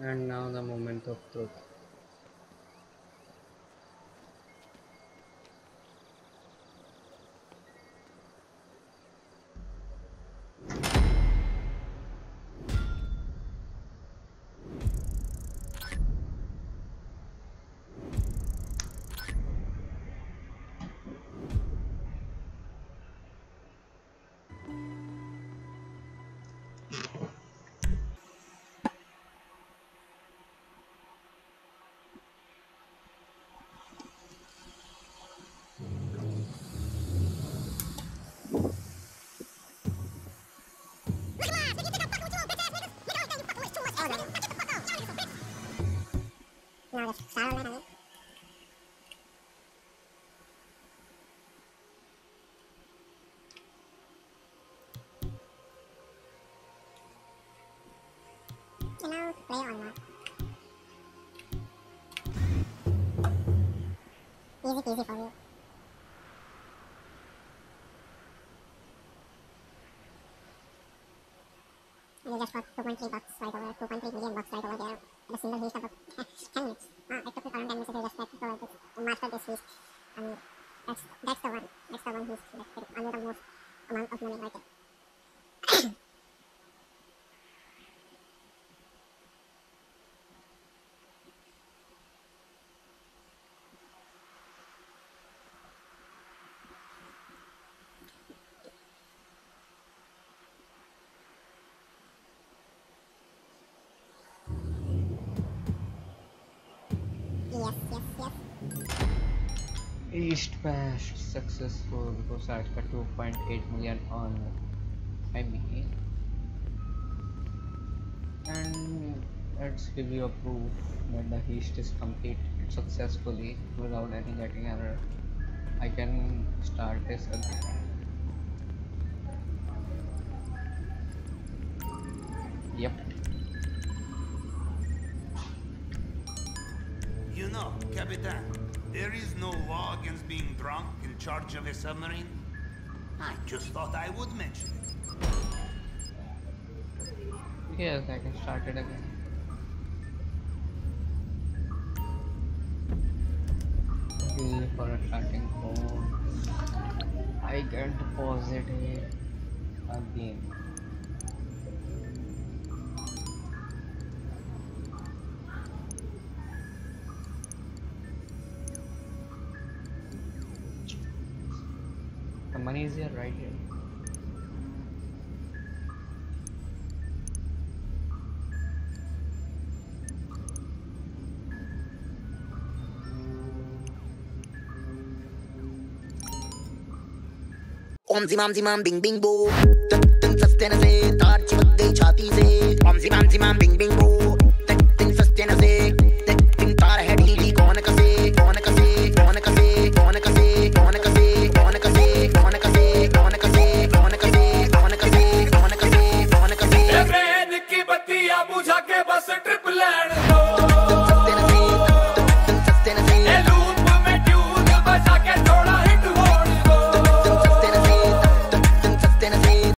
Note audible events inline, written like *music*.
and now the moment of truth. Or not. Easy peasy for you. And you just got 2.3 bucks right over, 2.3 million bucks right over there. Single feast of uh, *laughs* 10 minutes. I took around 10 minutes just to master this. And that's, that's the one. That's the one like, under the most amount of money right *coughs* there. yes, yes, yes. East Bash successful because I got 2.8 million on IB. And let's give you a proof that the heist is completed successfully without any getting error. I can start this again. Yep. You know, Capitan, there is no law against being drunk in charge of a submarine. I just thought I would mention it. Yes, I can start it again. Okay, for a starting code, I get deposited again. Here, right here. ओम जिमाम जिमाम बिंग बिंग बो। तन तन सस्ते से तार चिपक गई छाती से। ओम जिमाम जिमाम बिंग बिंग